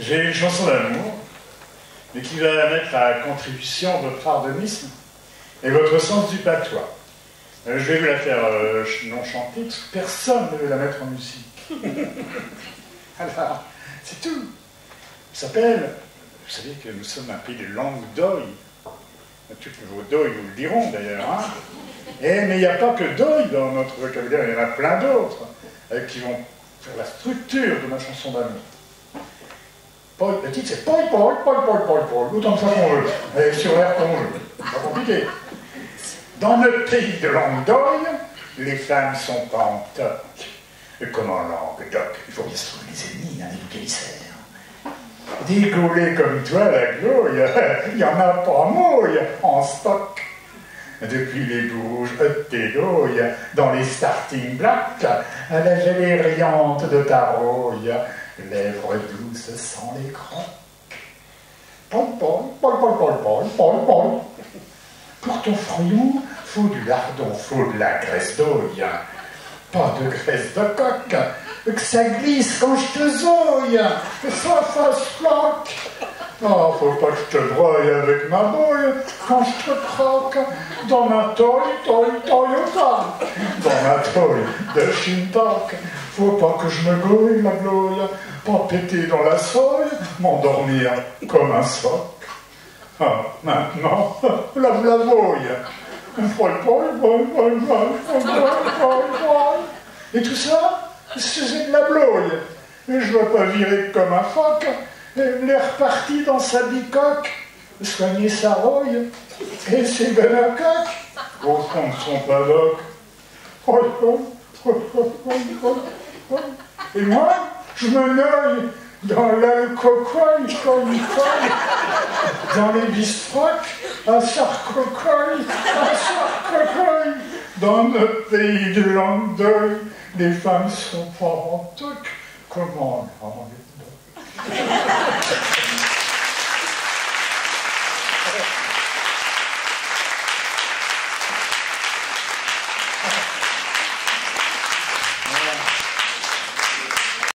J'ai une chanson d'amour, mais qui va mettre à contribution votre ardonnisme et votre sens du patois. Euh, je vais vous la faire euh, non chantée, parce que personne ne veut la mettre en musique. Alors, c'est tout. Ça s'appelle, vous savez que nous sommes un pays de langue d'oeil. Tous vos d'oeil vous le diront d'ailleurs. Hein et, mais il n'y a pas que d'oeil dans notre vocabulaire, il y en a plein d'autres euh, qui vont faire la structure de ma chanson d'amour. Le titre c'est Paul, Paul, Paul, Paul, Paul, Paul, autant de fois qu'on veut, sur l'air qu'on veut. Pas compliqué. Dans notre pays de Languedoc, les femmes sont en toc. Comme en Languedoc, il faut bien se trouver des ennemis, hein, des gaulets comme toi, la gloire, il n'y en a pas mouille en stock. Depuis les bouges de dans les starting blocks, la gelée riante de ta rouille, lèvres douces sans les crocs. Paul, Paul, Paul, Paul, Paul, Paul, Paul, Paul. Pour ton front, faut du lardon, faut de la graisse d'oeil. Pas de graisse de coq, que ça glisse quand je te zouille, que ça fasse floc. Oh, faut pas que je te broye avec ma bouille quand je te croque dans ma toy, toy, Toyota. Dans ma toy de Shintok. Faut pas que je me gouille, ma glouille, pas péter dans la soie, m'endormir comme un soc. Ah, maintenant, la blavouille. Et tout ça, c'est de la blouille. Et je veux pas virer comme un phoque. Il est reparti dans sa bicoque, soigner sa rouille et ses coq au fond de son paddock. Et moi, je me noie dans l'alcool, dans les bistrocs, à Sarcocoy, à Sarcocoy. Dans notre pays de Languedoc, les femmes sont pas en toc. Comment